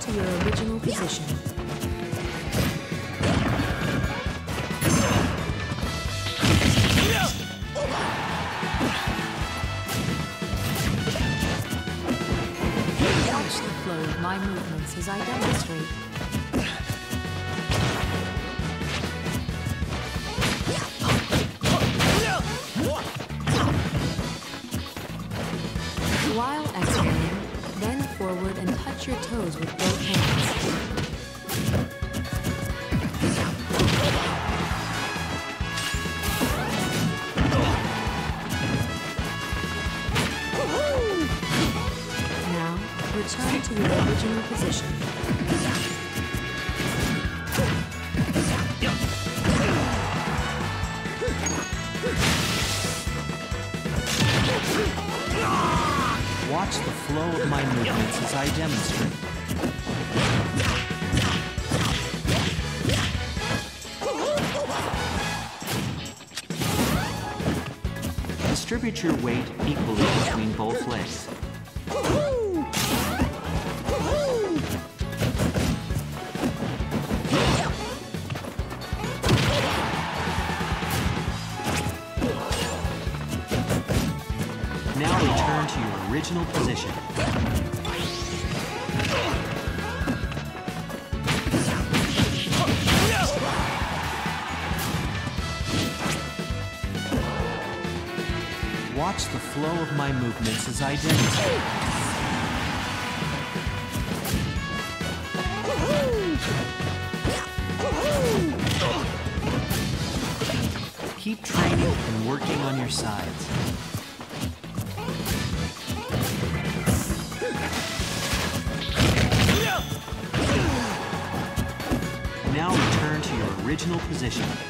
to your original position. Your toes with both hands. Now, return to your original position. Flow of my movements as I demonstrate. Distribute your weight equally between both legs. Original position. Watch the flow of my movements as I demonstrate. Keep training and working on your sides. Original position. Watch